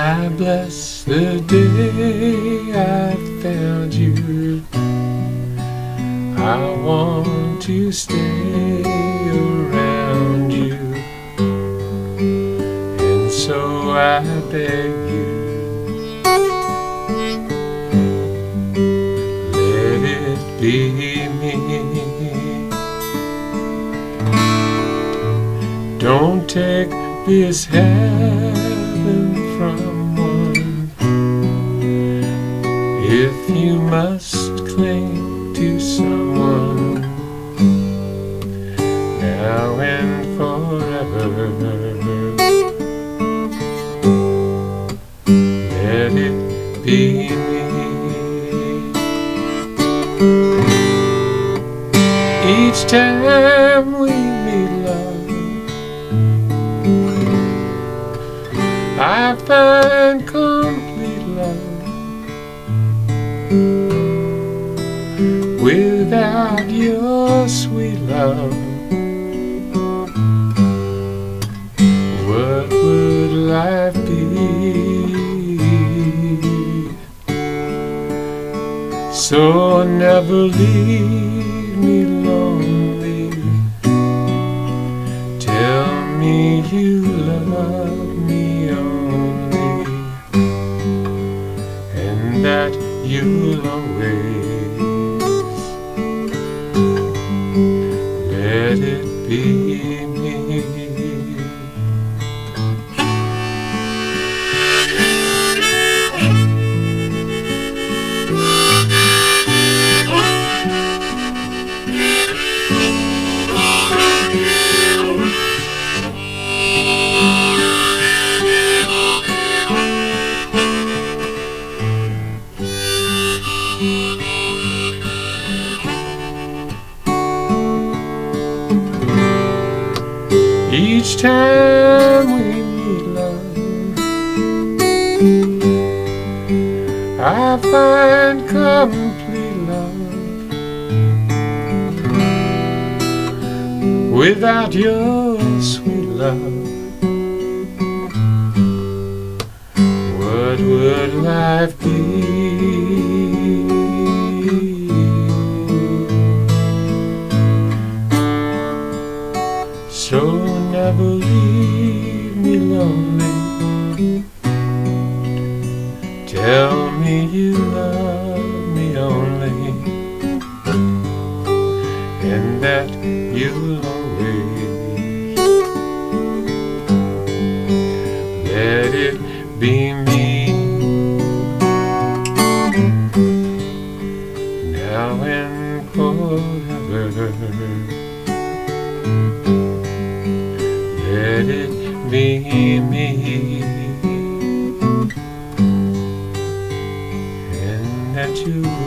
I bless the day I found you. I want to stay around you. And so I beg you, let it be me. Don't take this heaven must cling to someone now and forever. Let it be me. Each time we meet love, I find without your sweet love. What would life be? So never leave me lonely. Tell me you love me only, and that you'll always it be me. Each time we meet love, I find complete love without your sweet love. What would life be? So never leave me lonely. Tell me you love me only, and that you'll always let it be me. Now and forever. Let it be me, and that you